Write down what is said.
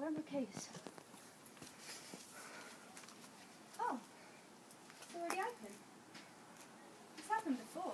Where's my case? Oh, it's already open. It's happened before.